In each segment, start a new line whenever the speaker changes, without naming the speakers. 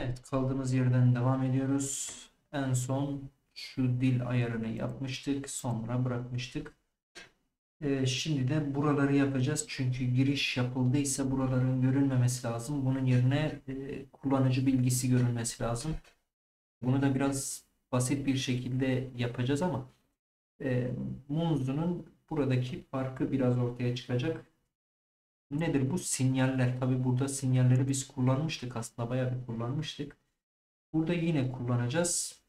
Evet, kaldığımız yerden devam ediyoruz. En son şu dil ayarını yapmıştık. Sonra bırakmıştık. Ee, şimdi de buraları yapacağız. Çünkü giriş yapıldıysa buraların görünmemesi lazım. Bunun yerine e, kullanıcı bilgisi görünmesi lazım. Bunu da biraz basit bir şekilde yapacağız ama e, Munzu'nun buradaki farkı biraz ortaya çıkacak. Nedir bu? Sinyaller. Tabi burada sinyalleri biz kullanmıştık. Aslında bayağı bir kullanmıştık. Burada yine kullanacağız.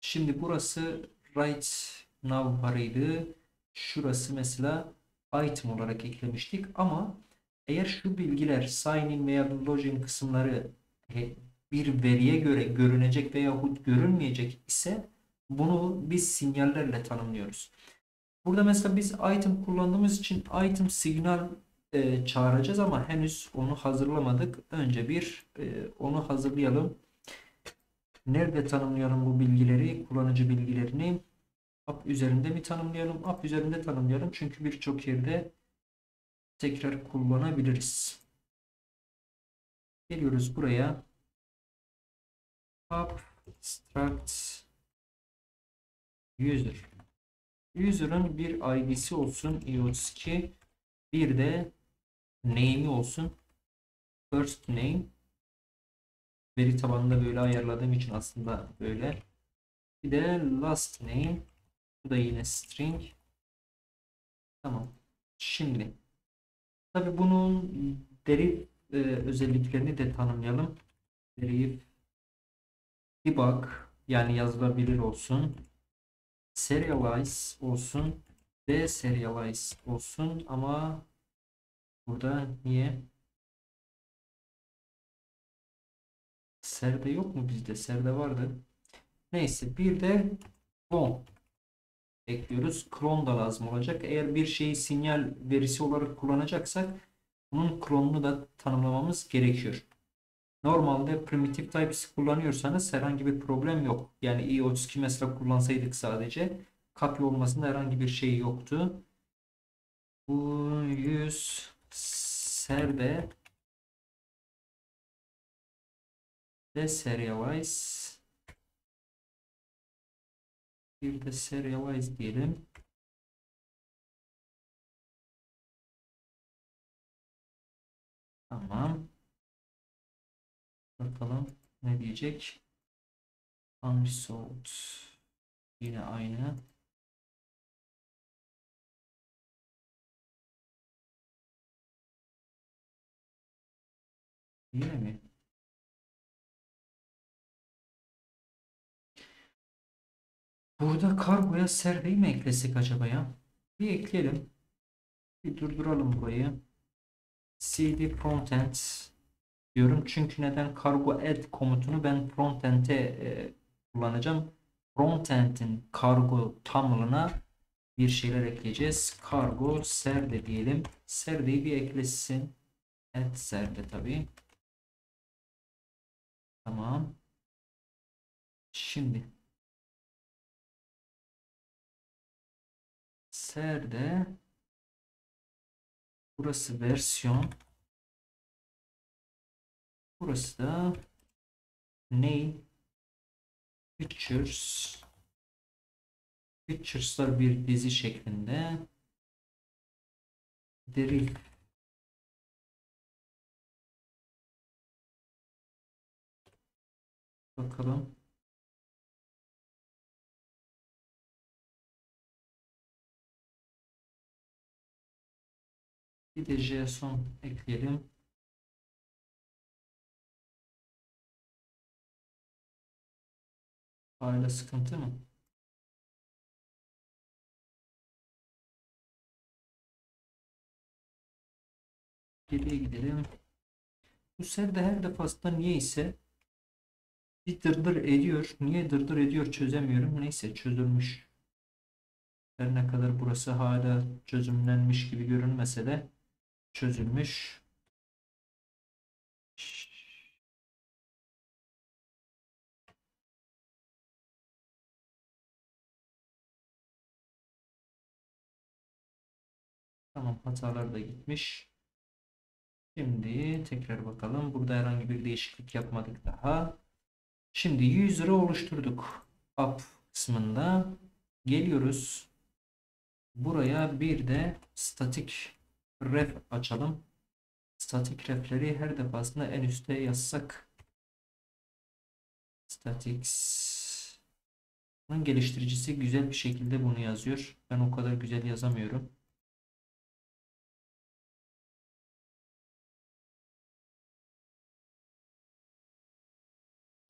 Şimdi burası right now parıydı. Şurası mesela item olarak eklemiştik ama eğer şu bilgiler sign in veya login kısımları bir veriye göre görünecek veyahut görünmeyecek ise bunu biz sinyallerle tanımlıyoruz. Burada mesela biz item kullandığımız için item signal e, çağıracağız ama henüz onu hazırlamadık. Önce bir e, onu hazırlayalım. Nerede tanımlayalım bu bilgileri? Kullanıcı bilgilerini app üzerinde mi tanımlayalım? App üzerinde tanımlayalım. Çünkü birçok yerde tekrar kullanabiliriz. Geliyoruz buraya. Abstract user. User'ın bir ID'si olsun i32. Bir de name'i olsun. First name. Veri tabanında böyle ayarladığım için aslında böyle. Bir de last name. Bu da yine string. Tamam. Şimdi tabi bunun deriv e, özelliklerini de tanımlayalım. Deriv debug yani yazılabilir olsun. Serialize olsun. Deserialize olsun ama burada niye? Serde yok mu bizde? Serde vardı. Neyse bir de clone ekliyoruz. Clone da lazım olacak. Eğer bir şeyi sinyal verisi olarak kullanacaksak bunun clone'unu da tanımlamamız gerekiyor. Normalde primitive types kullanıyorsanız herhangi bir problem yok. Yani i32 mesela kullansaydık sadece copy olmasında herhangi bir şey yoktu. Bu 100 serde deserialize bir de serialize diyelim. Tamam. Bakalım ne diyecek. Unresolved. Yine aynı. Yine mi? Burada kargoya serveyi mi eklesek acaba ya? Bir ekleyelim. Bir durduralım burayı. cd frontend diyorum. Çünkü neden kargo add komutunu ben frontend'e e, kullanacağım. Frontend'in kargo tamlığına bir şeyler ekleyeceğiz. Kargo serde diyelim. Serdeyi bir eklesin. Add serde tabii. Tamam. Şimdi. Serde burası versiyon. Burası da name pictures. Pictures'lar bir dizi şeklinde. Derif bakalım Bir de JSON ekleyelim. Hala sıkıntı mı? Geriye gidelim. Bu serde her defasında niye ise bir dırdır ediyor. Niye dırdır ediyor çözemiyorum. Neyse çözülmüş. Her ne kadar burası hala çözümlenmiş gibi görünmese de çözülmüş. Tamam hatalar da gitmiş. Şimdi tekrar bakalım. Burada herhangi bir değişiklik yapmadık daha. Şimdi user'ı oluşturduk. Up kısmında geliyoruz. Buraya bir de statik ref açalım. Statik refleri her defasında en üste yazsak. Statics. Geliştiricisi güzel bir şekilde bunu yazıyor. Ben o kadar güzel yazamıyorum.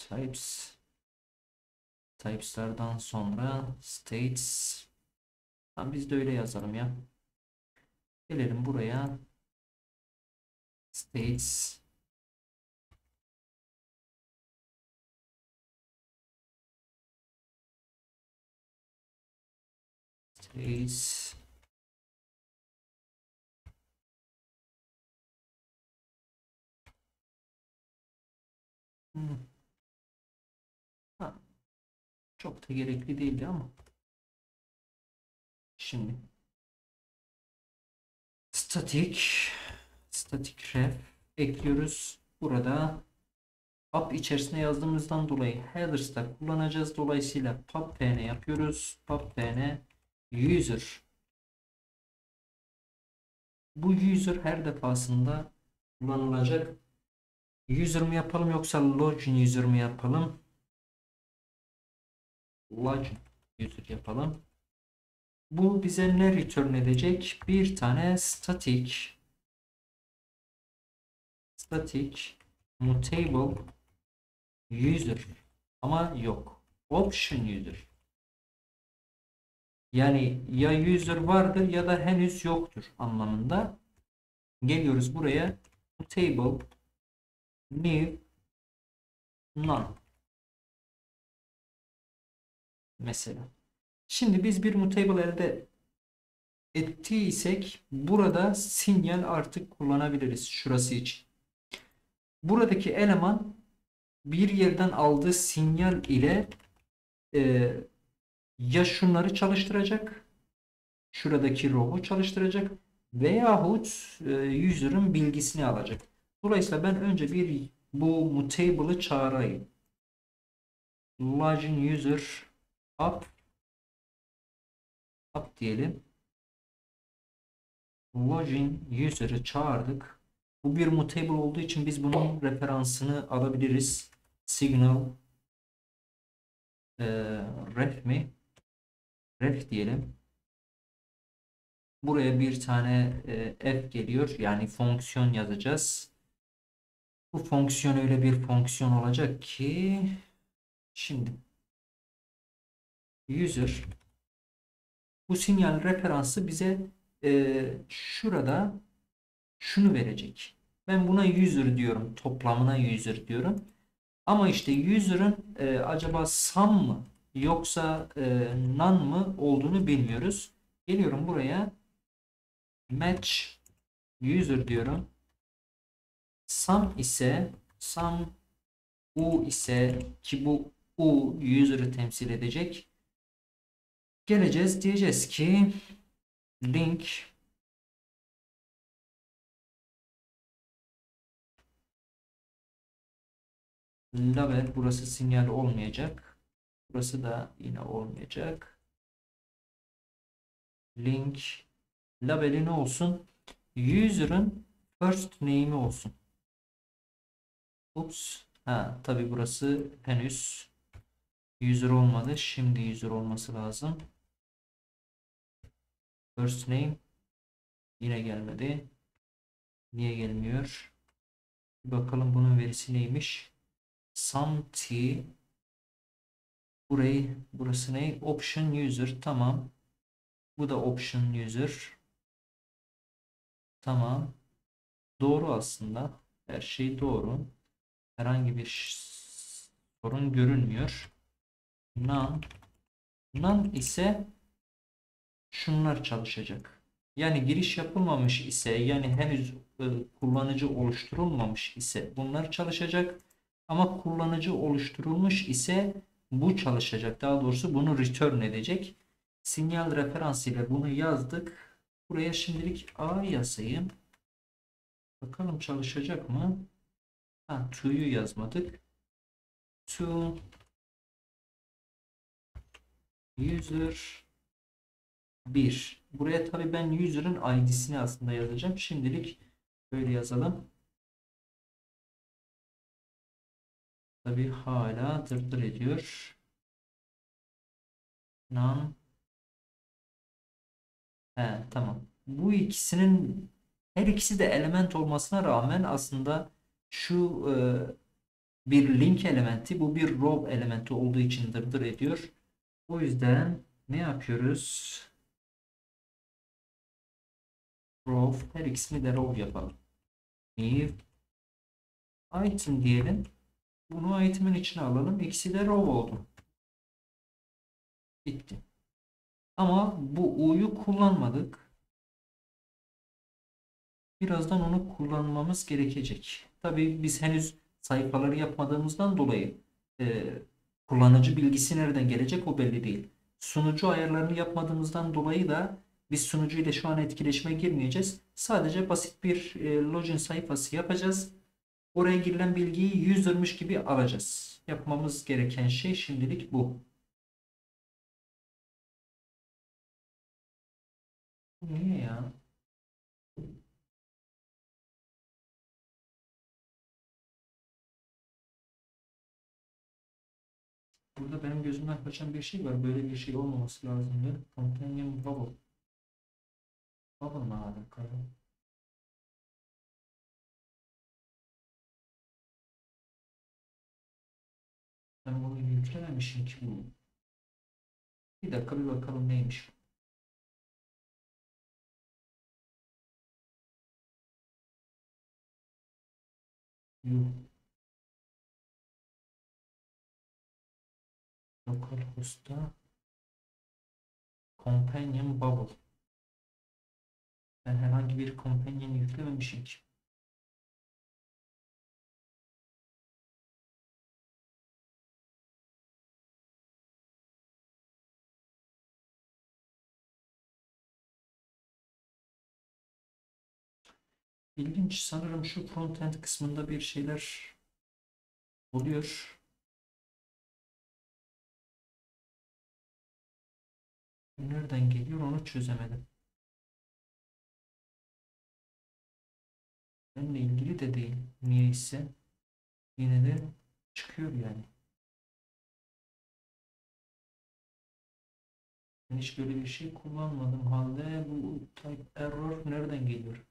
Types. Types'lardan sonra states. Tamam biz de öyle yazalım ya. Gelelim buraya. States. States. Hmm. Çok da gerekli değildi ama. Şimdi static static ref ekliyoruz. Burada pub içerisine yazdığımızdan dolayı headers'ta kullanacağız. Dolayısıyla pub pn yapıyoruz. Pub pn user bu user her defasında kullanılacak. User mı yapalım yoksa login user mı yapalım? Login user yapalım. Bu bize ne return edecek? Bir tane static static mutable user ama yok. Option user. Yani ya user vardır ya da henüz yoktur anlamında. Geliyoruz buraya. Mutable new none mesela. Şimdi biz bir mutable elde ettiysek burada sinyal artık kullanabiliriz şurası için. Buradaki eleman bir yerden aldığı sinyal ile e, ya şunları çalıştıracak şuradaki row'u çalıştıracak veyahut e, user'ın bilgisini alacak. Dolayısıyla ben önce bir bu mutable'ı çağırayım. Login user up up diyelim. Login user'ı çağırdık. Bu bir mutable olduğu için biz bunun referansını alabiliriz. Signal e, ref mi? Ref diyelim. Buraya bir tane e, f geliyor. Yani fonksiyon yazacağız. Bu fonksiyon öyle bir fonksiyon olacak ki şimdi user bu sinyal referansı bize e, şurada şunu verecek. Ben buna user diyorum. Toplamına user diyorum. Ama işte user'ın e, acaba sum mı yoksa e, none mı olduğunu bilmiyoruz. Geliyorum buraya match user diyorum. Sum ise sum u ise ki bu u user'ı temsil edecek. Geleceğiz diyeceğiz ki link label burası sinyal olmayacak. Burası da yine olmayacak. Link labeli ne olsun? User'ın first name'i olsun. Ups. Ha, tabi burası henüz user olmadı. Şimdi user olması lazım. First name yine gelmedi. Niye gelmiyor? Bir bakalım bunun verisi neymiş? Sum t burayı burası ne? Option user tamam. Bu da option user. Tamam. Doğru aslında. Her şey doğru. Herhangi bir sorun görünmüyor. None. None ise şunlar çalışacak. Yani giriş yapılmamış ise yani henüz e, kullanıcı oluşturulmamış ise bunlar çalışacak. Ama kullanıcı oluşturulmuş ise bu çalışacak. Daha doğrusu bunu return edecek. Sinyal referans ile bunu yazdık. Buraya şimdilik A yazayım. Bakalım çalışacak mı? Ha, to'yu yazmadık. To user 1. Buraya tabii ben user'ın ID'sini aslında yazacağım. Şimdilik böyle yazalım. Tabii hala dırdır ediyor. None. He, tamam. Bu ikisinin her ikisi de element olmasına rağmen aslında şu e, bir link elementi, bu bir row elementi olduğu için dırdır ediyor. O yüzden ne yapıyoruz? Row, her ikisini de row yapalım. New item diyelim. Bunu item'in içine alalım. İkisi de row oldu. Bitti. Ama bu u'yu kullanmadık. Birazdan onu kullanmamız gerekecek. Tabii biz henüz sayfaları yapmadığımızdan dolayı e, kullanıcı bilgisi nereden gelecek o belli değil. Sunucu ayarlarını yapmadığımızdan dolayı da biz sunucu ile şu an etkileşime girmeyeceğiz. Sadece basit bir e, login sayfası yapacağız. Oraya girilen bilgiyi user'mış gibi alacağız. Yapmamız gereken şey şimdilik bu. Niye ya? Burada benim gözümden kaçan bir şey var. Böyle bir şey olmaması lazım ya. Companion Bubble. Bubble mı alakalı? Ben bunu yüklememişim ki bu. Bir dakika bir bakalım neymiş. Yuh. Localhost'ta Companion Bubble. Ben herhangi bir companion yüklememişim ki. İlginç sanırım şu frontend kısmında bir şeyler oluyor. Nereden geliyor onu çözemedim. Benimle ilgili de değil. Niyeyse yine de çıkıyor yani. Ben hiç böyle bir şey kullanmadım halde bu type error nereden geliyor?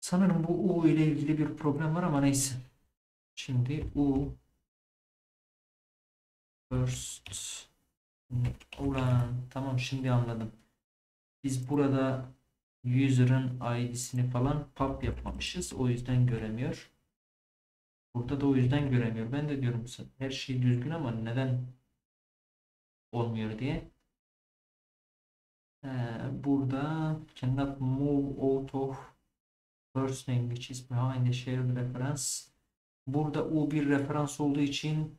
Sanırım bu U ile ilgili bir problem var ama neyse. Şimdi U first ulan tamam şimdi anladım. Biz burada user'ın ID'sini falan pub yapmamışız. O yüzden göremiyor. Burada da o yüzden göremiyor. Ben de diyorum her şey düzgün ama neden olmuyor diye. Ee, burada cannot move out of first name which is behind the shared reference. Burada U bir referans olduğu için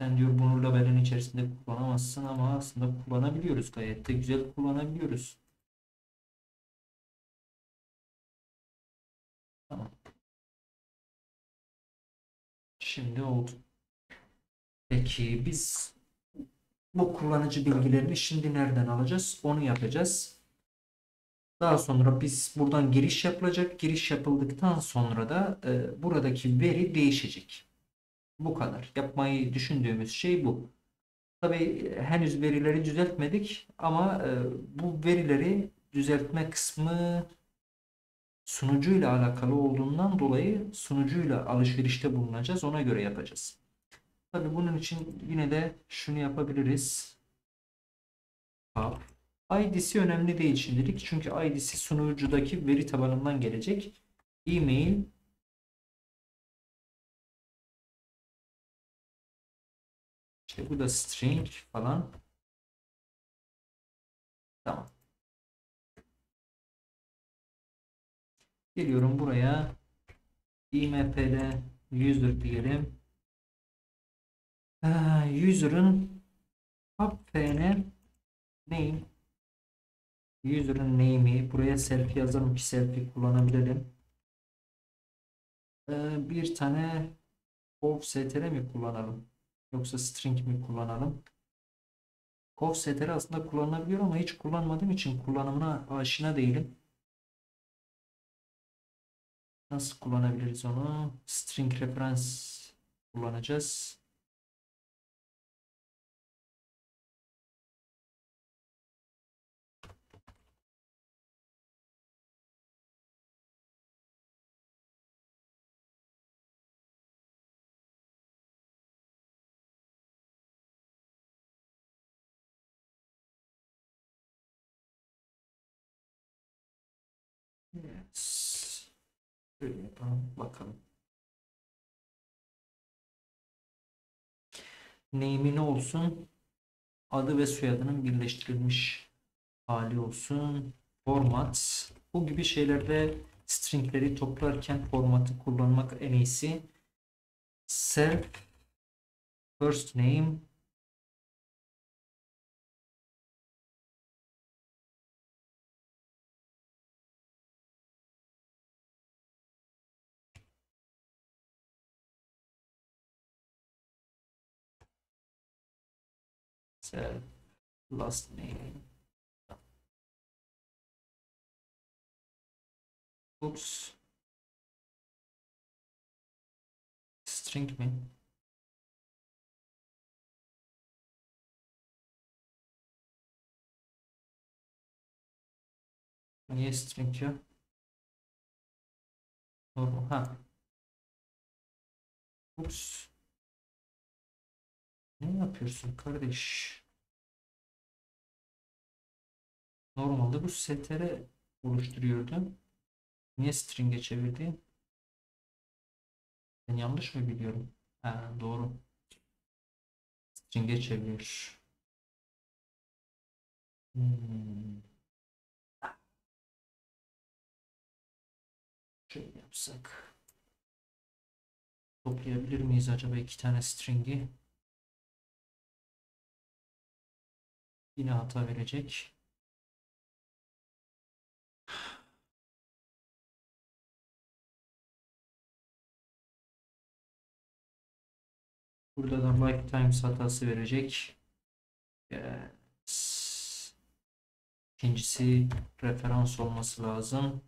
sen diyor bunu labelin içerisinde kullanamazsın ama aslında kullanabiliyoruz gayet de güzel kullanabiliyoruz. Şimdi oldu. Peki biz bu kullanıcı bilgilerini şimdi nereden alacağız? Onu yapacağız. Daha sonra biz buradan giriş yapılacak. Giriş yapıldıktan sonra da e, buradaki veri değişecek. Bu kadar. Yapmayı düşündüğümüz şey bu. Tabii henüz verileri düzeltmedik ama e, bu verileri düzeltme kısmı sunucuyla alakalı olduğundan dolayı sunucuyla alışverişte bulunacağız. Ona göre yapacağız. Tabii bunun için yine de şunu yapabiliriz. ID'si önemli değil şimdilik. Çünkü ID'si sunucudaki veri tabanından gelecek. E-mail İşte bu da string falan. Tamam. Geliyorum buraya. IMP'de user diyelim. User'ın pubfn name User'ın name'i buraya selfie yazalım ki selfie kullanabilelim. Ee, bir tane conv.str mi kullanalım? Yoksa string mi kullanalım? conv.str aslında kullanılabiliyor ama hiç kullanmadığım için kullanımına aşina değilim. Nasıl kullanabiliriz onu? String reference kullanacağız. Şöyle yapalım bakalım. Name'i ne olsun? Adı ve soyadının birleştirilmiş hali olsun. Format. Bu gibi şeylerde stringleri toplarken formatı kullanmak en iyisi. Self first name self last name Oops. String mi? Niye string ya? Normal. Ha. Ne yapıyorsun kardeş? Normalde bu str oluşturuyordu. Niye string'e çevirdi? Ben yanlış mı biliyorum? Ha, doğru. String'e çeviriyor. Hmm. Şöyle yapsak. Toplayabilir miyiz acaba iki tane string'i? Yine hata verecek. Burada da like times hatası verecek. Yes. İkincisi referans olması lazım.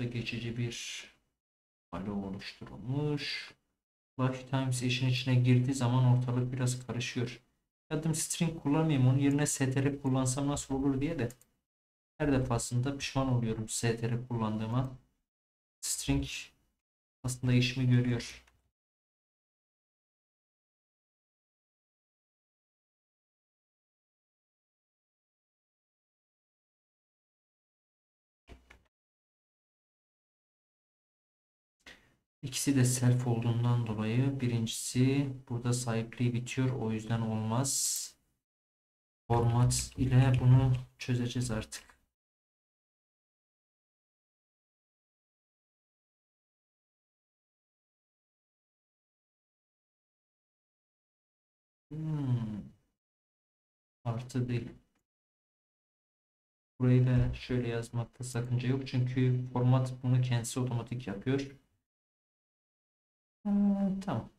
Da geçici bir alo oluşturulmuş. Lifetimes işin içine girdiği zaman ortalık biraz karışıyor. Adım string kullanmayayım onun yerine str kullansam nasıl olur diye de her defasında pişman oluyorum str kullandığıma. String aslında işimi görüyor. İkisi de self olduğundan dolayı birincisi burada sahipliği bitiyor. O yüzden olmaz. Format ile bunu çözeceğiz artık. Hmm. Artı değil. Burayı da şöyle yazmakta sakınca yok. Çünkü format bunu kendisi otomatik yapıyor. Ee, tamam.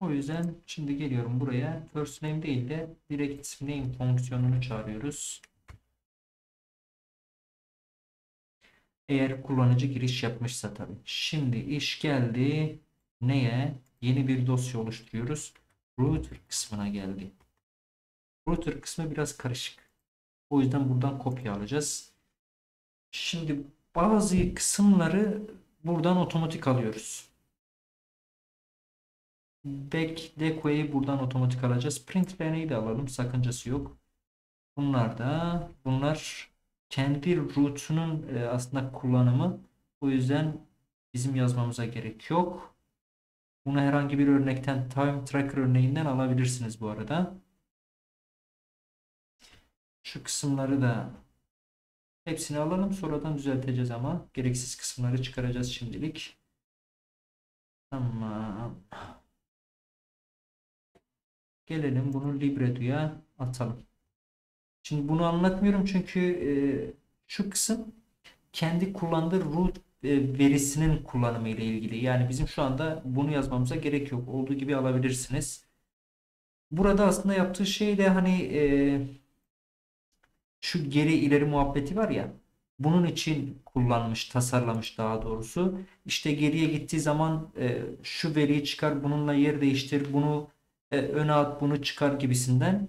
O yüzden şimdi geliyorum buraya. First name değil de direct name fonksiyonunu çağırıyoruz. Eğer kullanıcı giriş yapmışsa tabii. Şimdi iş geldi. Neye? Yeni bir dosya oluşturuyoruz. Router kısmına geldi. Router kısmı biraz karışık. O yüzden buradan kopya alacağız. Şimdi bazı kısımları buradan otomatik alıyoruz. Back decoy'yi buradan otomatik alacağız. Print lane'i de alalım. Sakıncası yok. Bunlar da bunlar kendi root'unun e, aslında kullanımı. O yüzden bizim yazmamıza gerek yok. Bunu herhangi bir örnekten time tracker örneğinden alabilirsiniz bu arada. Şu kısımları da Hepsini alalım sonradan düzelteceğiz ama gereksiz kısımları çıkaracağız şimdilik. Tamam. Gelelim bunu libretto'ya atalım. Şimdi bunu anlatmıyorum çünkü e, şu kısım kendi kullandığı root e, verisinin kullanımı ile ilgili. Yani bizim şu anda bunu yazmamıza gerek yok. Olduğu gibi alabilirsiniz. Burada aslında yaptığı şey de hani e, şu geri ileri muhabbeti var ya bunun için kullanmış, tasarlamış daha doğrusu. İşte geriye gittiği zaman e, şu veriyi çıkar, bununla yer değiştir, bunu e, öne at, bunu çıkar gibisinden.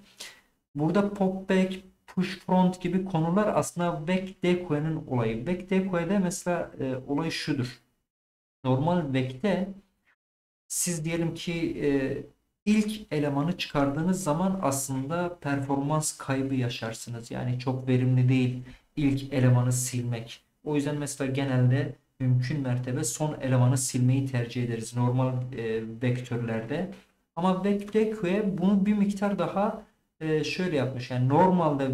Burada pop back, push front gibi konular aslında back decoy'nin olayı. Back decoy'de mesela e, olay şudur. Normal back'te siz diyelim ki e, ilk elemanı çıkardığınız zaman aslında performans kaybı yaşarsınız. Yani çok verimli değil ilk elemanı silmek. O yüzden mesela genelde mümkün mertebe son elemanı silmeyi tercih ederiz normal e, vektörlerde. Ama Vectecue bunu bir miktar daha e, şöyle yapmış. Yani normalde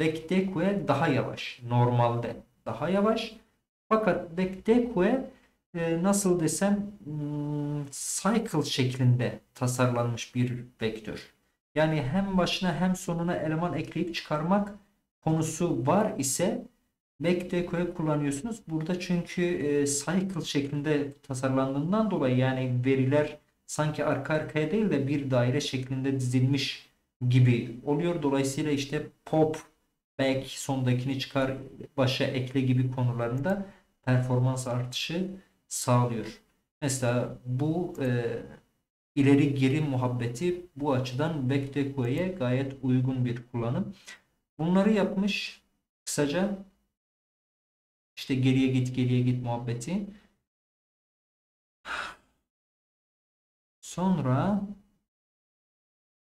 Vectecue daha yavaş. Normalde daha yavaş. Fakat Vectecue e, nasıl desem hmm, cycle şeklinde tasarlanmış bir vektör. Yani hem başına hem sonuna eleman ekleyip çıkarmak konusu var ise backdeco'yu kullanıyorsunuz. Burada çünkü e, cycle şeklinde tasarlandığından dolayı yani veriler sanki arka arkaya değil de bir daire şeklinde dizilmiş gibi oluyor. Dolayısıyla işte pop, back, sondakini çıkar, başa ekle gibi konularında performans artışı sağlıyor. Mesela bu e, ileri geri muhabbeti bu açıdan backdeco'ya gayet uygun bir kullanım. Bunları yapmış kısaca işte geriye git geriye git muhabbeti. Sonra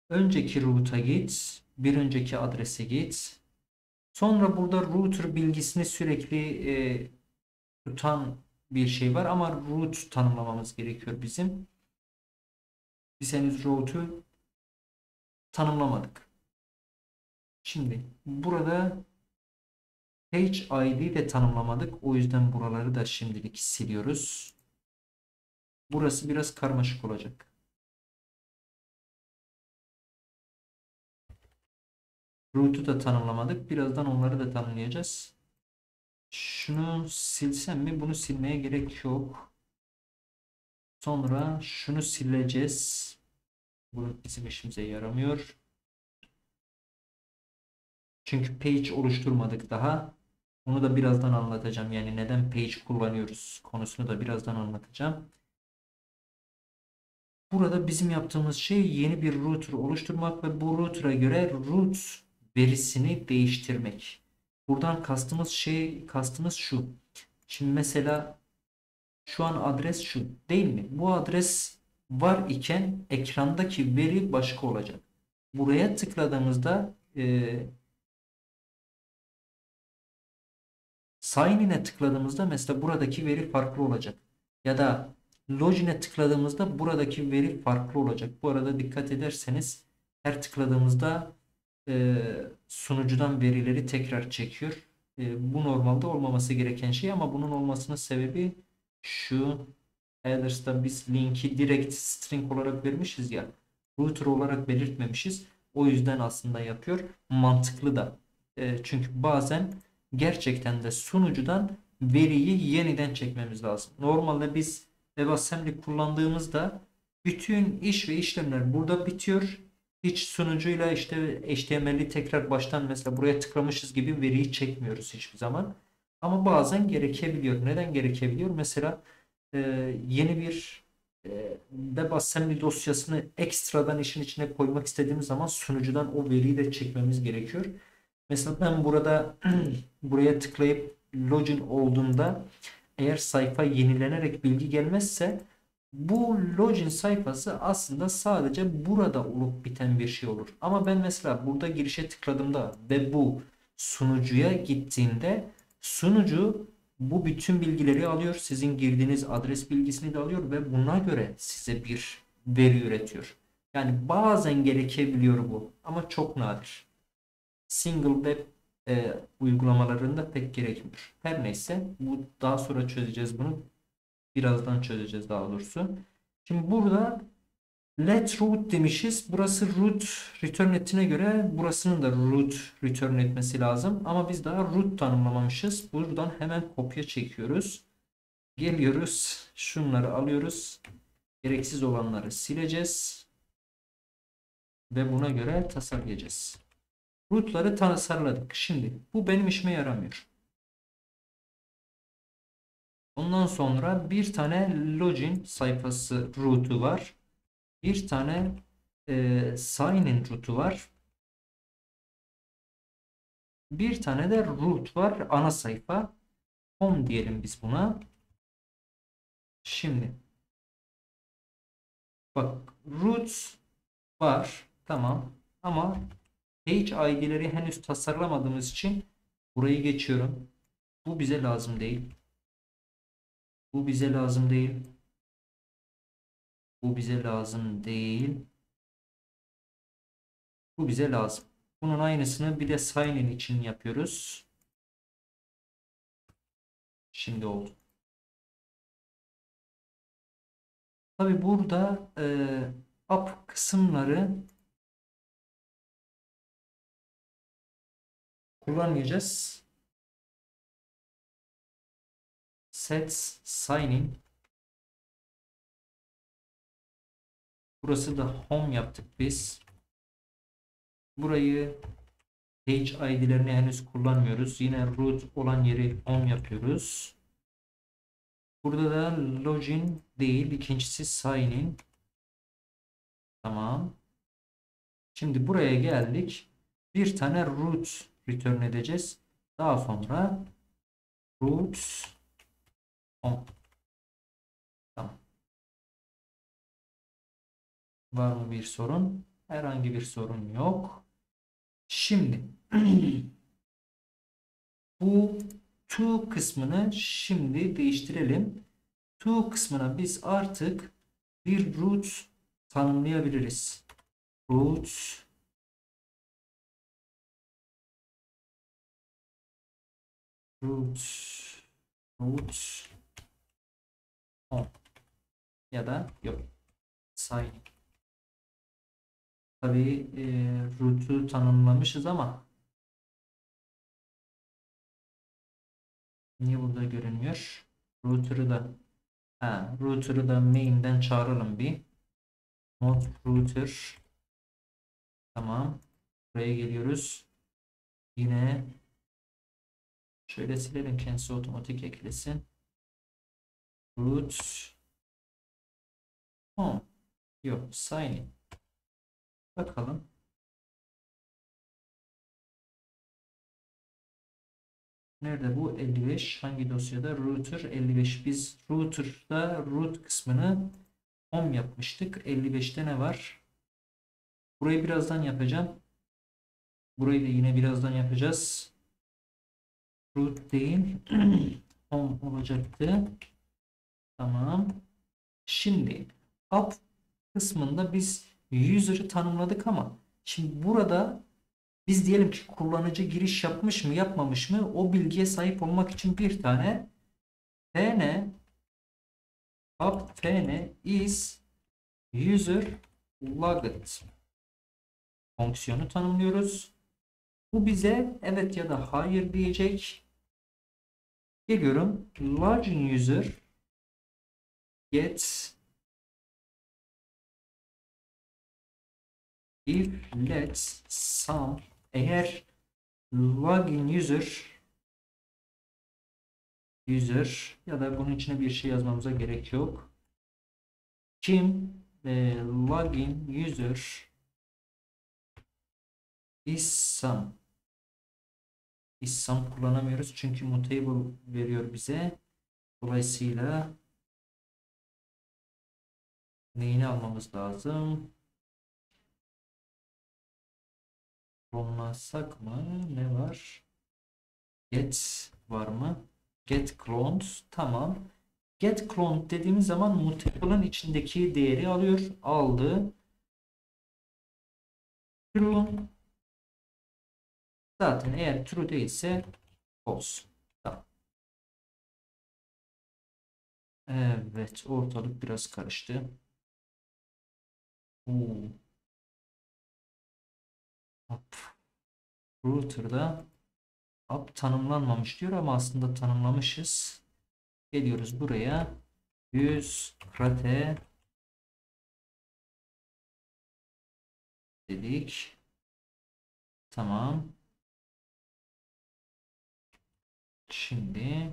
önceki route'a git. Bir önceki adrese git. Sonra burada router bilgisini sürekli e, tutan bir şey var ama root tanımlamamız gerekiyor bizim. Biz henüz route'u tanımlamadık. Şimdi burada page ID de tanımlamadık. O yüzden buraları da şimdilik siliyoruz. Burası biraz karmaşık olacak. Root'u da tanımlamadık. Birazdan onları da tanımlayacağız. Şunu silsem mi? Bunu silmeye gerek yok. Sonra şunu sileceğiz. Bu bizim işimize yaramıyor. Çünkü page oluşturmadık daha. Onu da birazdan anlatacağım. Yani neden page kullanıyoruz konusunu da birazdan anlatacağım. Burada bizim yaptığımız şey yeni bir router oluşturmak ve bu router'a göre root verisini değiştirmek. Buradan kastımız şey, kastımız şu. Şimdi mesela şu an adres şu değil mi? Bu adres var iken ekrandaki veri başka olacak. Buraya tıkladığımızda e, Sign in'e tıkladığımızda mesela buradaki veri farklı olacak. Ya da login'e tıkladığımızda buradaki veri farklı olacak. Bu arada dikkat ederseniz her tıkladığımızda sunucudan verileri tekrar çekiyor. E, bu normalde olmaması gereken şey ama bunun olmasının sebebi şu headers'ta biz linki direkt string olarak vermişiz ya router olarak belirtmemişiz. O yüzden aslında yapıyor. Mantıklı da. E, çünkü bazen gerçekten de sunucudan veriyi yeniden çekmemiz lazım. Normalde biz WebAssembly kullandığımızda bütün iş ve işlemler burada bitiyor. Hiç sunucuyla işte HTML'i tekrar baştan mesela buraya tıklamışız gibi veriyi çekmiyoruz hiçbir zaman. Ama bazen gerekebiliyor. Neden gerekebiliyor? Mesela e, yeni bir e, WebAssembly dosyasını ekstradan işin içine koymak istediğimiz zaman sunucudan o veriyi de çekmemiz gerekiyor. Mesela ben burada buraya tıklayıp login olduğunda eğer sayfa yenilenerek bilgi gelmezse bu login sayfası aslında sadece burada olup biten bir şey olur. Ama ben mesela burada girişe tıkladığımda ve bu sunucuya gittiğinde sunucu bu bütün bilgileri alıyor. Sizin girdiğiniz adres bilgisini de alıyor ve buna göre size bir veri üretiyor. Yani bazen gerekebiliyor bu ama çok nadir single web e, uygulamalarında pek gerekmiyor. Her neyse bu daha sonra çözeceğiz bunu. Birazdan çözeceğiz daha doğrusu. Şimdi burada let root demişiz. Burası root return ettiğine göre burasının da root return etmesi lazım. Ama biz daha root tanımlamamışız. Buradan hemen kopya çekiyoruz. Geliyoruz. Şunları alıyoruz. Gereksiz olanları sileceğiz. Ve buna göre tasarlayacağız. Root'ları tasarladık. Şimdi bu benim işime yaramıyor. Ondan sonra bir tane login sayfası root'u var. Bir tane e, sign-in root'u var. Bir tane de root var. Ana sayfa. Home diyelim biz buna. Şimdi bak root var. Tamam. Ama page ID'leri henüz tasarlamadığımız için burayı geçiyorum. Bu bize lazım değil. Bu bize lazım değil. Bu bize lazım değil. Bu bize lazım. Bunun aynısını bir de sign in için yapıyoruz. Şimdi oldu. Tabi burada e, up kısımları kullanmayacağız. Sets signing Burası da home yaptık biz. Burayı page id'lerini henüz kullanmıyoruz. Yine root olan yeri home yapıyoruz. Burada da login değil. ikincisi sign. Tamam. Şimdi buraya geldik. Bir tane root return edeceğiz. Daha sonra root Tamam. Var mı bir sorun? Herhangi bir sorun yok. Şimdi bu to kısmını şimdi değiştirelim. To kısmına biz artık bir root tanımlayabiliriz. Root root root home ya da yok sign Tabii e, root'u tanımlamışız ama niye burada görünmüyor? Router'ı da ha, router'ı da main'den çağıralım bir. Mod router tamam. Buraya geliyoruz. Yine şöyle silelim kendisi otomatik eklesin. Root home yok sign in Bakalım. Nerede bu? 55. Hangi dosyada? Router 55. Biz router'da root kısmını home yapmıştık. 55'te ne var? Burayı birazdan yapacağım. Burayı da yine birazdan yapacağız. Root değil. home olacaktı. Tamam. Şimdi up kısmında biz user'ı tanımladık ama şimdi burada biz diyelim ki kullanıcı giriş yapmış mı yapmamış mı o bilgiye sahip olmak için bir tane fn up fn is user logged fonksiyonu tanımlıyoruz. Bu bize evet ya da hayır diyecek. Geliyorum. Login user get if let sum eğer login user user ya da bunun içine bir şey yazmamıza gerek yok. Kim e, login user is sum is sum kullanamıyoruz çünkü mutable veriyor bize. Dolayısıyla neyini almamız lazım? Clone'lasak mı? Ne var? Get var mı? Get cloned. Tamam. Get cloned dediğimiz zaman mutable'ın içindeki değeri alıyor. Aldı. Clone Zaten eğer true değilse false. Tamam. Evet, ortalık biraz karıştı. Oo. Hop. Router'da up tanımlanmamış diyor ama aslında tanımlamışız. Geliyoruz buraya. 100 krate dedik. Tamam. Şimdi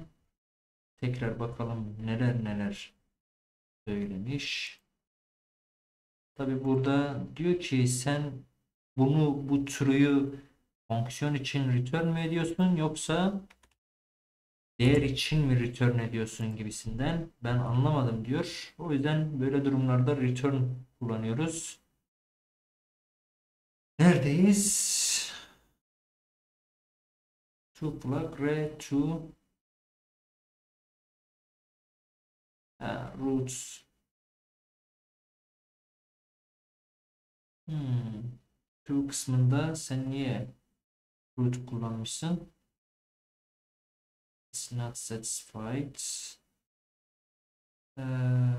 tekrar bakalım neler neler söylemiş. Tabi burada diyor ki sen bunu bu türü fonksiyon için return mü ediyorsun yoksa değer için mi return ediyorsun gibisinden ben anlamadım diyor. O yüzden böyle durumlarda return kullanıyoruz. Neredeyiz? To plug re to ha, roots hmm. kısmında sen niye root kullanmışsın? It's not satisfied. Ee.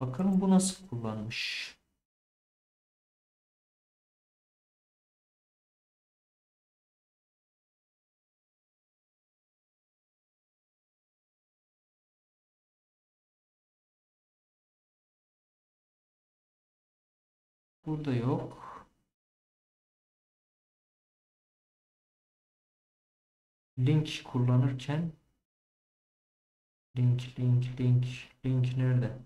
Bakalım bu nasıl kullanmış. Burada yok. Link kullanırken link link link link nerede?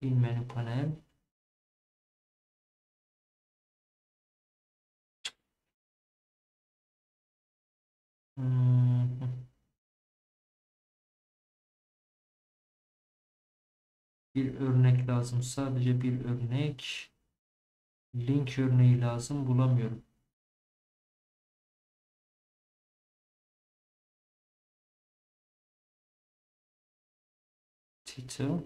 İl menü panel hmm. Bir örnek lazım. Sadece bir örnek. Link örneği lazım. Bulamıyorum. Title.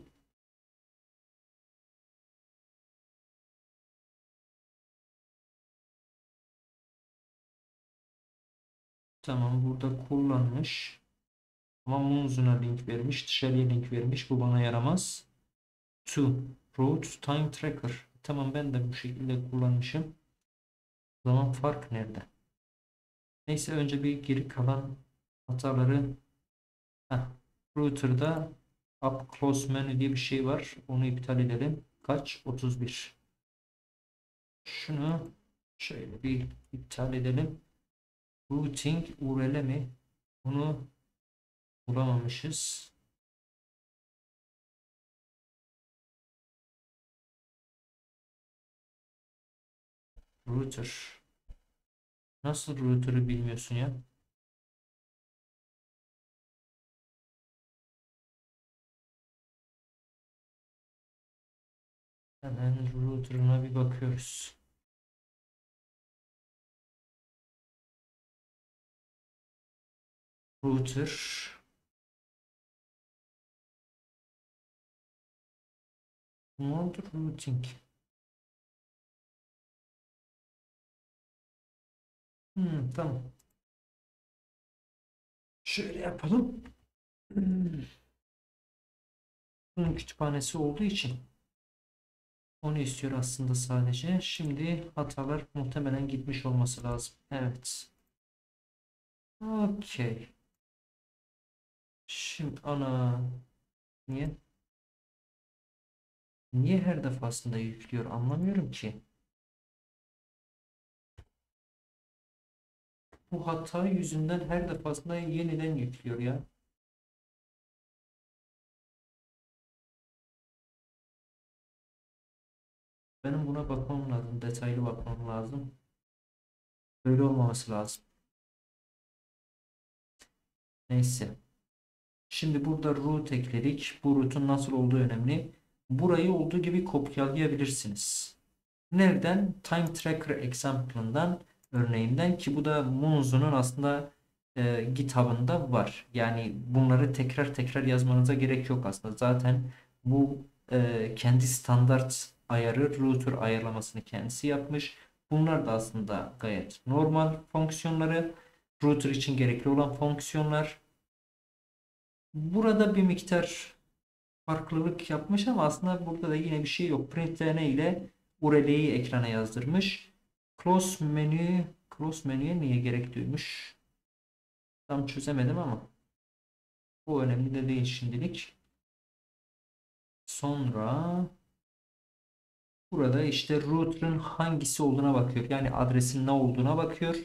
Tamam burada kullanmış. Ama Munzun'a link vermiş. Dışarıya link vermiş. Bu bana yaramaz to route time tracker. Tamam ben de bu şekilde kullanmışım. O zaman fark nerede? Neyse önce bir geri kalan hataları Heh, router'da up close menü diye bir şey var. Onu iptal edelim. Kaç? 31. Şunu şöyle bir iptal edelim. Routing URL mi? Bunu bulamamışız. Router. Nasıl router'ı bilmiyorsun ya? Hemen router'ına bir bakıyoruz. Router Node routing Hmm, tamam. Şöyle yapalım. Hmm. Bunun kütüphanesi olduğu için onu istiyor aslında sadece. Şimdi hatalar muhtemelen gitmiş olması lazım. Evet. Okey. Şimdi ana niye? Niye her defasında yüklüyor anlamıyorum ki. Bu hata yüzünden her defasında yeniden yüklüyor ya. Benim buna bakmam lazım. Detaylı bakmam lazım. Böyle olmaması lazım. Neyse. Şimdi burada root ekledik. Bu root'un nasıl olduğu önemli. Burayı olduğu gibi kopyalayabilirsiniz. Nereden? Time Tracker example'ından örneğinden ki bu da Munzu'nun aslında e, GitHub'ında var. Yani bunları tekrar tekrar yazmanıza gerek yok aslında. Zaten bu e, kendi standart ayarı router ayarlamasını kendisi yapmış. Bunlar da aslında gayet normal fonksiyonları. Router için gerekli olan fonksiyonlar. Burada bir miktar farklılık yapmış ama aslında burada da yine bir şey yok. Println ile URL'yi ekrana yazdırmış. Close menü close menüye niye gerek duymuş? Tam çözemedim ama bu önemli de değil şimdilik. Sonra burada işte router'ın hangisi olduğuna bakıyor. Yani adresin ne olduğuna bakıyor.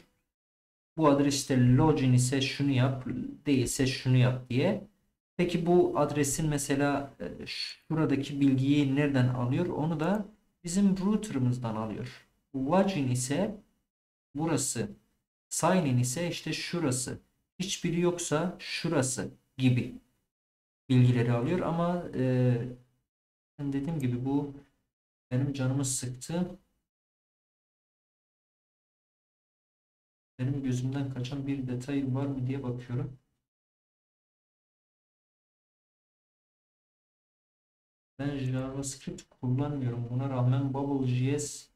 Bu adreste login ise şunu yap, değilse şunu yap diye. Peki bu adresin mesela e, şuradaki bilgiyi nereden alıyor? Onu da bizim router'ımızdan alıyor. Login ise burası. Sign in ise işte şurası. Hiçbiri yoksa şurası gibi bilgileri alıyor ama e, dediğim gibi bu benim canımı sıktı. Benim gözümden kaçan bir detay var mı diye bakıyorum. Ben JavaScript kullanmıyorum. Buna rağmen Bubble.js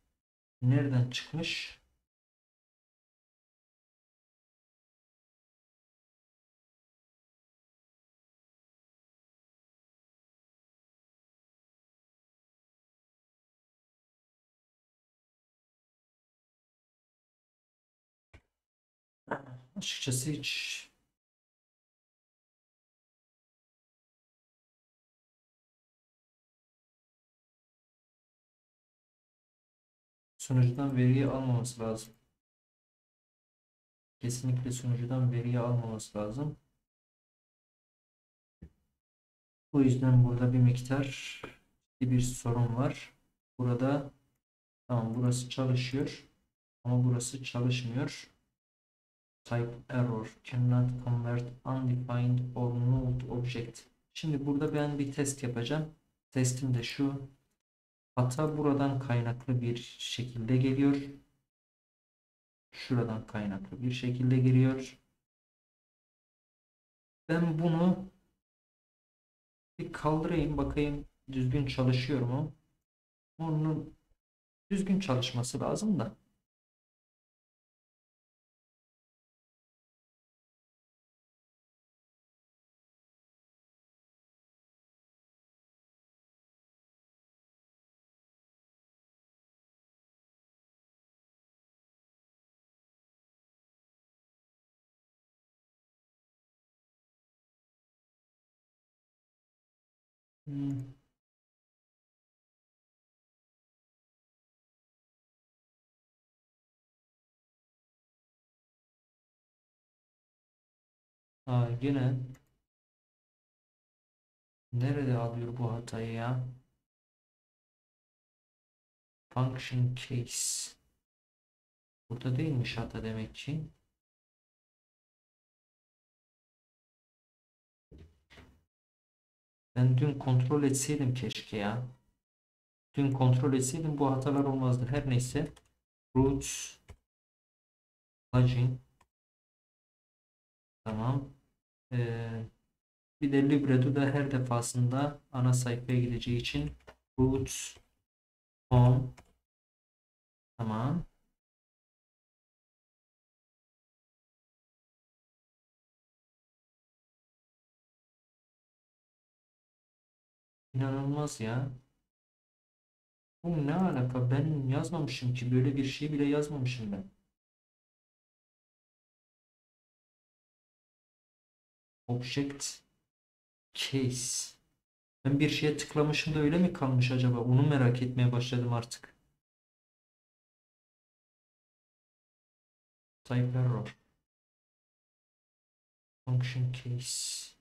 nereden çıkmış? Açıkçası hiç sunucudan veriyi almaması lazım. Kesinlikle sunucudan veriyi almaması lazım. Bu yüzden burada bir miktar bir sorun var. Burada tamam burası çalışıyor ama burası çalışmıyor. Type error cannot convert undefined or null object. Şimdi burada ben bir test yapacağım. Testim de şu. Hata buradan kaynaklı bir şekilde geliyor. Şuradan kaynaklı bir şekilde geliyor. Ben bunu bir kaldırayım bakayım düzgün çalışıyor mu? Onun düzgün çalışması lazım da. Hmm. Ha, yine nerede alıyor bu hatayı ya? Function case. Burada değilmiş hata demek ki. Ben dün kontrol etseydim keşke ya. Dün kontrol etseydim bu hatalar olmazdı. Her neyse. Roots login Tamam. Ee, bir de libretto da her defasında ana sayfaya gideceği için roots home tamam. İnanılmaz ya. Bu ne alaka? Ben yazmamışım ki. Böyle bir şey bile yazmamışım ben. Object Case. Ben bir şeye tıklamışım da öyle mi kalmış acaba? Onu merak etmeye başladım artık. Type error. Function case.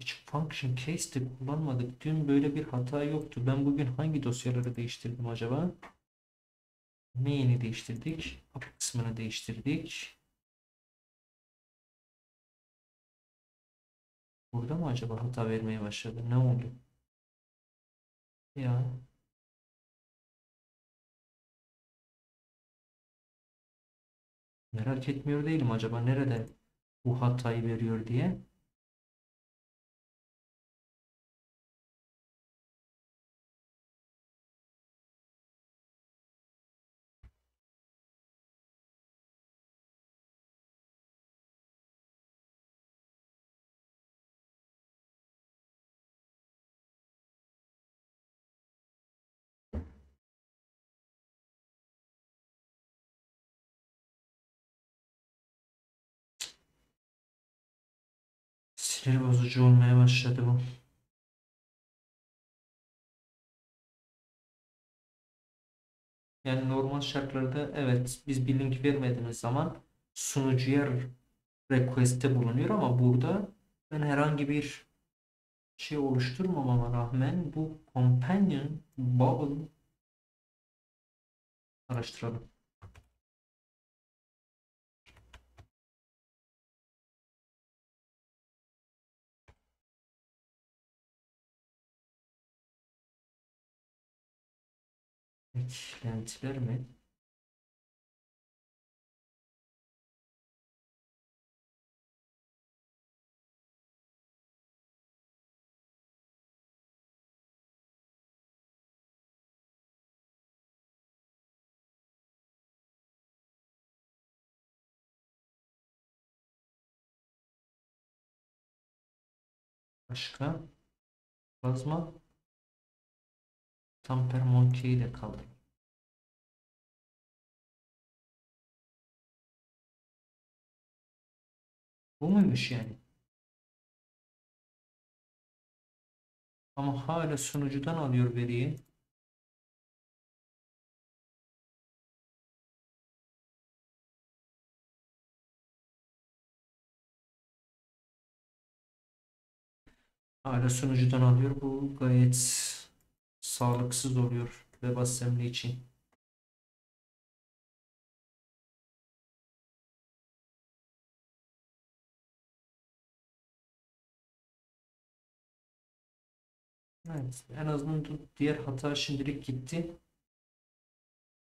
Hiç function case de kullanmadık. Dün böyle bir hata yoktu. Ben bugün hangi dosyaları değiştirdim acaba? Main'i değiştirdik. Up kısmını değiştirdik. Burada mı acaba hata vermeye başladı? Ne oldu? Ya. Merak etmiyor değilim acaba nerede bu hatayı veriyor diye. Sinir bozucu olmaya başladı bu. Yani normal şartlarda evet biz bir link vermediğimiz zaman sunucuya request'te bulunuyor ama burada ben herhangi bir şey oluşturmamama rağmen bu companion bubble araştıralım. Eklentiler mi? Başka? Plazma. Tamper Monkey'i de kaldır. Bu muymuş yani? Ama hala sunucudan alıyor veriyi. Hala sunucudan alıyor. Bu gayet sağlıksız oluyor WebAssembly için. Evet, en azından diğer hata şimdilik gitti.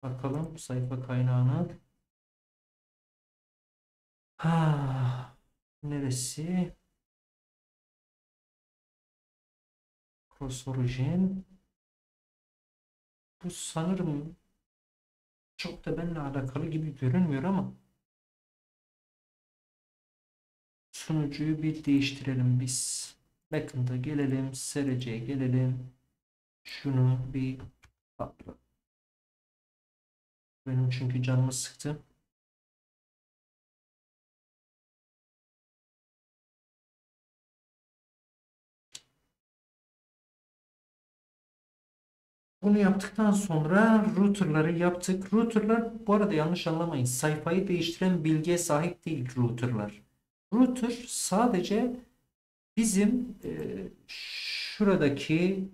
Bakalım sayfa kaynağına. Ha, neresi? Cross origin. Bu sanırım çok da benimle alakalı gibi görünmüyor ama sunucuyu bir değiştirelim biz. Backend'a gelelim, SRC'ye gelelim. Şunu bir patla. Benim çünkü canımı sıktı. Bunu yaptıktan sonra router'ları yaptık. Router'lar bu arada yanlış anlamayın. Sayfayı değiştiren bilgiye sahip değil router'lar. Router sadece bizim e, şuradaki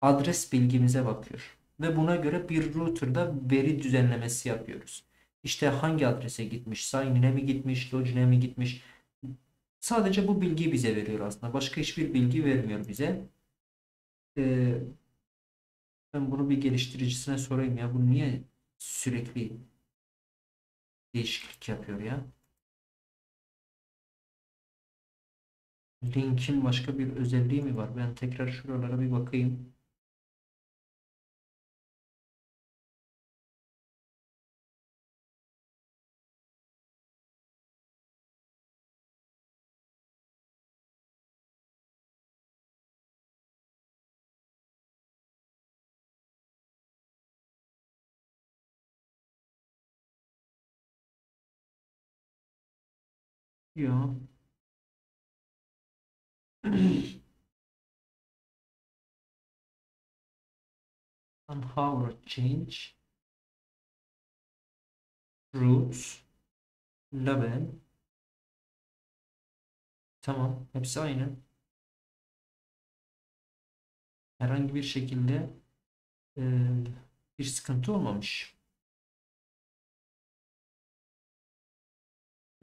adres bilgimize bakıyor. Ve buna göre bir router'da veri düzenlemesi yapıyoruz. İşte hangi adrese gitmiş, sign'ine mi gitmiş, login'e mi gitmiş. Sadece bu bilgiyi bize veriyor aslında. Başka hiçbir bilgi vermiyor bize. Ee, ben bunu bir geliştiricisine sorayım ya. Bu niye sürekli değişiklik yapıyor ya? Link'in başka bir özelliği mi var? Ben tekrar şuralara bir bakayım. Yok. Unhover change. Roots label tamam hepsi aynı. Herhangi bir şekilde e, bir sıkıntı olmamış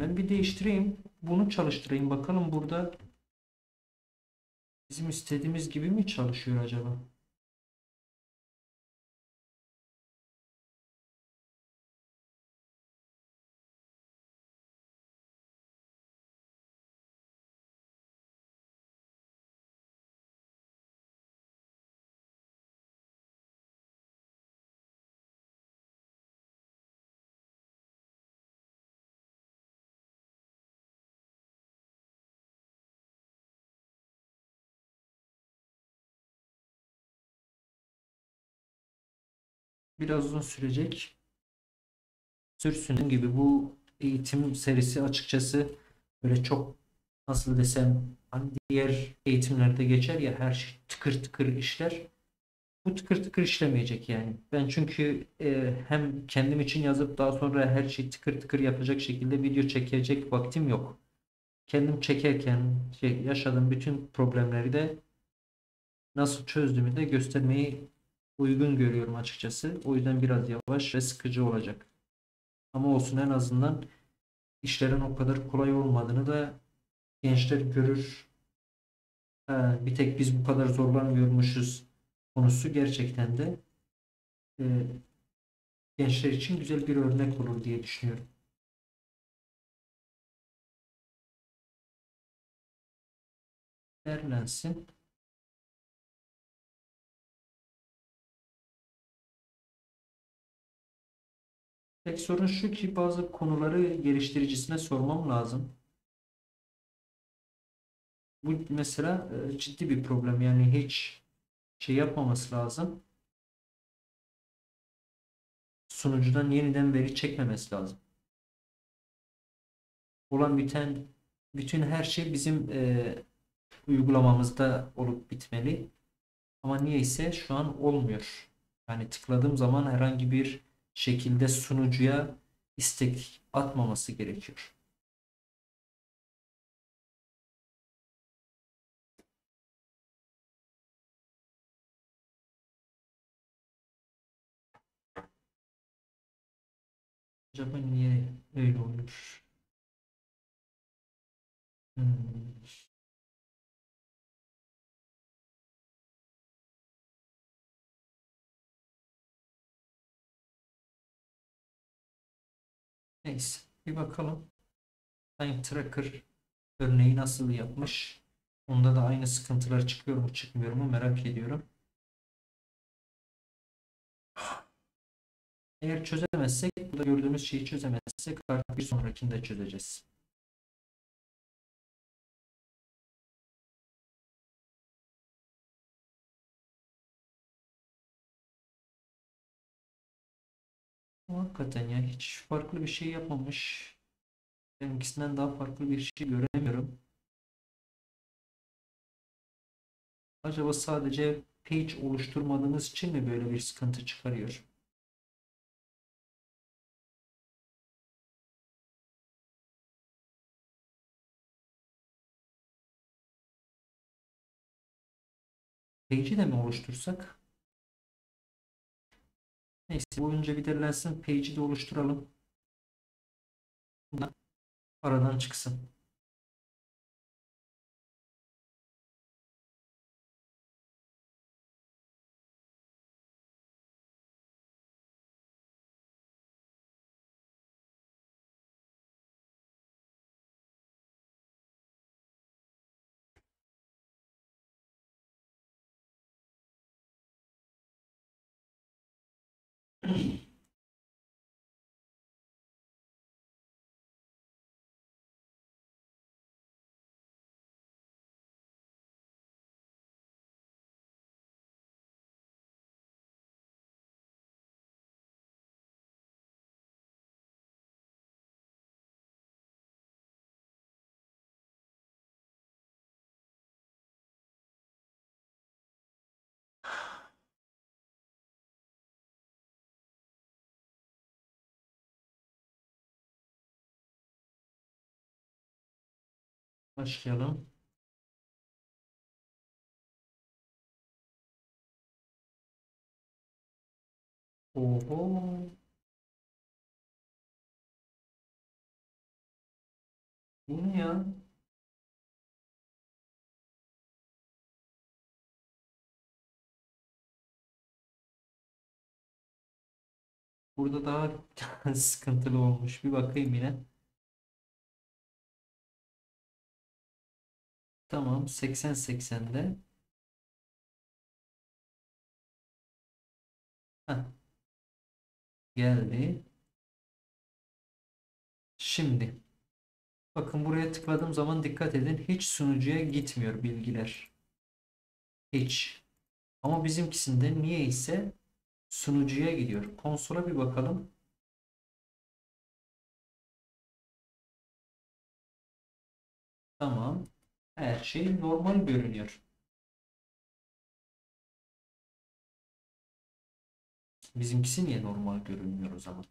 ben bir değiştireyim bunu çalıştırayım. Bakalım burada bizim istediğimiz gibi mi çalışıyor acaba biraz uzun sürecek sürsün gibi bu eğitim serisi açıkçası böyle çok nasıl desem hani diğer eğitimlerde geçer ya her şey tıkır tıkır işler. Bu tıkır tıkır işlemeyecek yani. Ben çünkü e, hem kendim için yazıp daha sonra her şey tıkır tıkır yapacak şekilde video çekecek vaktim yok. Kendim çekerken şey, yaşadığım bütün problemleri de nasıl çözdüğümü de göstermeyi uygun görüyorum açıkçası. O yüzden biraz yavaş ve sıkıcı olacak. Ama olsun en azından işlerin o kadar kolay olmadığını da gençler görür. Ha, bir tek biz bu kadar zorlanmıyormuşuz konusu gerçekten de e, gençler için güzel bir örnek olur diye düşünüyorum. Derlensin. Tek sorun şu ki bazı konuları geliştiricisine sormam lazım. Bu mesela e, ciddi bir problem. Yani hiç şey yapmaması lazım. Sunucudan yeniden veri çekmemesi lazım. Olan biten bütün her şey bizim e, uygulamamızda olup bitmeli. Ama niyeyse şu an olmuyor. Yani tıkladığım zaman herhangi bir şekilde sunucuya istek atmaması gerekiyor. Acaba niye öyle olur? Hmm. Neyse bir bakalım. Time Tracker örneği nasıl yapmış? Onda da aynı sıkıntılar çıkıyor mu çıkmıyor mu merak ediyorum. Eğer çözemezsek, burada gördüğümüz şeyi çözemezsek artık bir sonrakinde çözeceğiz. Hakikaten ya hiç farklı bir şey yapmamış. Benimkisinden daha farklı bir şey göremiyorum. Acaba sadece page oluşturmadığımız için mi böyle bir sıkıntı çıkarıyor? Page'i de mi oluştursak? Neyse bir derlensin. Page'i de oluşturalım. Aradan çıksın. Başlayalım. Oho. Bu ne ya? Burada daha sıkıntılı olmuş. Bir bakayım yine. Tamam 80-80'de. Heh. Geldi. Şimdi. Bakın buraya tıkladığım zaman dikkat edin. Hiç sunucuya gitmiyor bilgiler. Hiç. Ama bizimkisinde niye ise sunucuya gidiyor. Konsola bir bakalım. Tamam. Her şey normal görünüyor. Bizimkisi niye normal görünmüyor o zaman?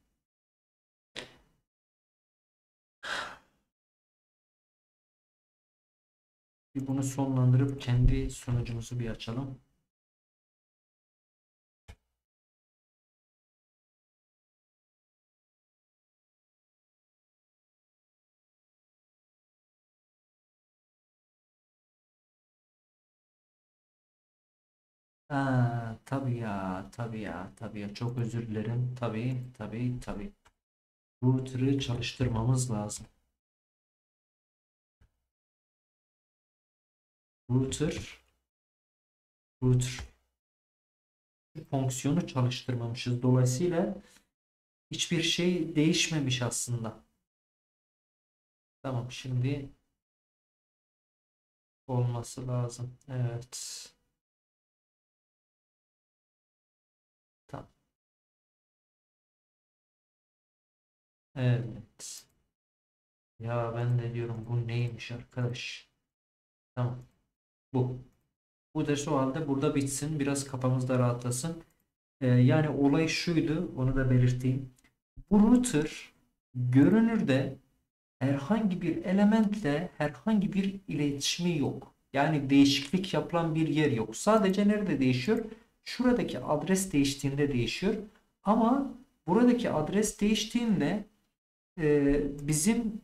Bir bunu sonlandırıp kendi sonucumuzu bir açalım. Ha, tabii ya, tabii ya, tabii ya. Çok özür dilerim. Tabii, tabii, tabii. Router'ı çalıştırmamız lazım. Router, router fonksiyonu çalıştırmamışız. Dolayısıyla hiçbir şey değişmemiş aslında. Tamam, şimdi olması lazım. Evet. Evet. Ya ben de diyorum bu neymiş arkadaş. Tamam. Bu. Bu ders o halde burada bitsin. Biraz kafamız da rahatlasın. Ee, yani olay şuydu. Onu da belirteyim. Bu router görünürde herhangi bir elementle herhangi bir iletişimi yok. Yani değişiklik yapılan bir yer yok. Sadece nerede değişiyor? Şuradaki adres değiştiğinde değişiyor. Ama buradaki adres değiştiğinde e, bizim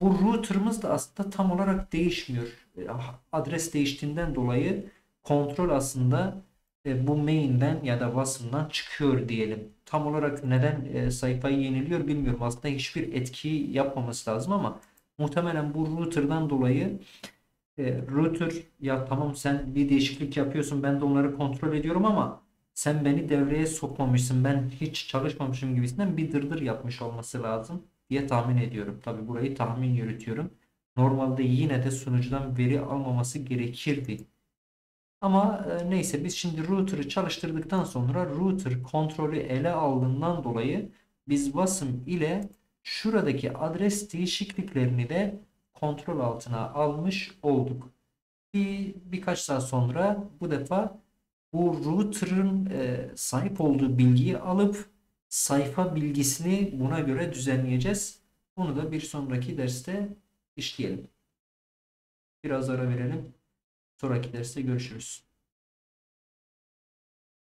bu router'ımız da aslında tam olarak değişmiyor. E, adres değiştiğinden dolayı kontrol aslında e, bu main'den ya da wasm'dan çıkıyor diyelim. Tam olarak neden e, sayfayı yeniliyor bilmiyorum. Aslında hiçbir etki yapmaması lazım ama muhtemelen bu router'dan dolayı router ya tamam sen bir değişiklik yapıyorsun ben de onları kontrol ediyorum ama sen beni devreye sokmamışsın ben hiç çalışmamışım gibisinden bir dırdır yapmış olması lazım diye tahmin ediyorum. Tabi burayı tahmin yürütüyorum. Normalde yine de sunucudan veri almaması gerekirdi. Ama e, neyse biz şimdi router'ı çalıştırdıktan sonra router kontrolü ele aldığından dolayı biz wasm ile şuradaki adres değişikliklerini de kontrol altına almış olduk. Bir birkaç saat sonra bu defa bu router'ın e, sahip olduğu bilgiyi alıp sayfa bilgisini buna göre düzenleyeceğiz. Bunu da bir sonraki derste işleyelim. Biraz ara verelim. Sonraki derste görüşürüz.